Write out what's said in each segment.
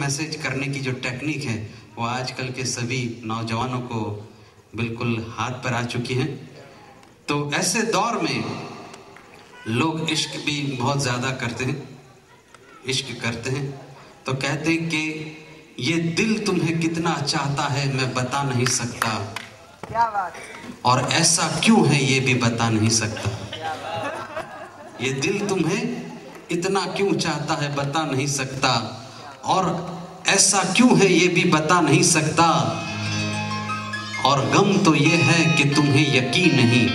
Message करने की जो टेक्निक है वो आजकल के सभी नौजवानों को बिल्कुल हाथ पर आ चुकी है। तो ऐसे दौर में लोग इश्क भी बहुत ज़्यादा करते हैं इश्क करते हैं। तो कहते हैं कि ये दिल तुम्हें कितना चाहता है मैं बता नहीं सकता। क्या बात और ऐसा क्यों है ये भी बता नहीं सकता। ये दिल तुम्हें इतना क्यों चाहता है बता नहीं सकता। और ऐसा क्यों है ये भी बता नहीं सकता? और गम तो ये है कि तुम्हें यकीन नहीं।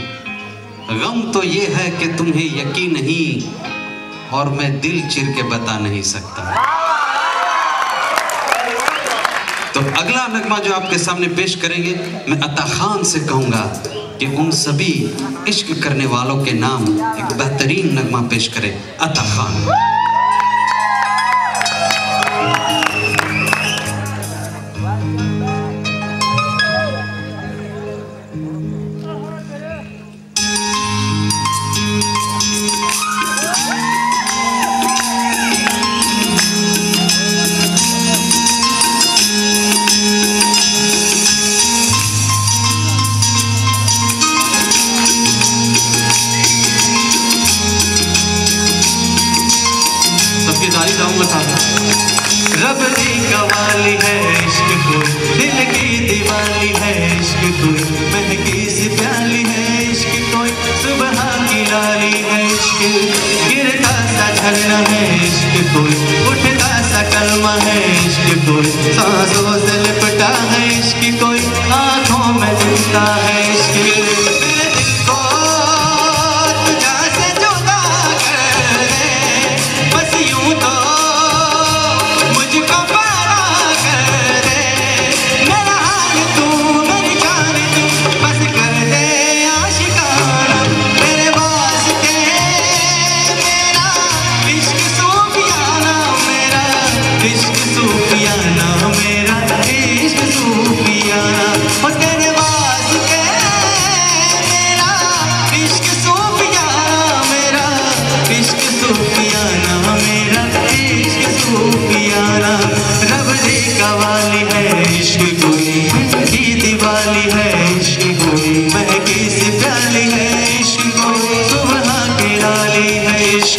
गम तो ये है कि तुम्हें यकीन नहीं। और मैं दिल चिर के बता नहीं सकता। तो अगला नगमा जो आपके सामने पेश करेंगे, मैं अता खान से कहूँगा कि उन सभी इश्क करने वालों के नाम एक बेहतरीन नगमा पेश करें। अता खान। कसम रब दी है इश्क दिल की दिवाली है इश्क कोई महकी सी प्याली है इश्क कोई सुबह की लाली है इश्क, गिरता सा झरना है इश्क कोई उठता सा कलमा है इश्क कोई सांसों से लिपटा है इश्क कोई आँखों में ज़िंदा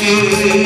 you.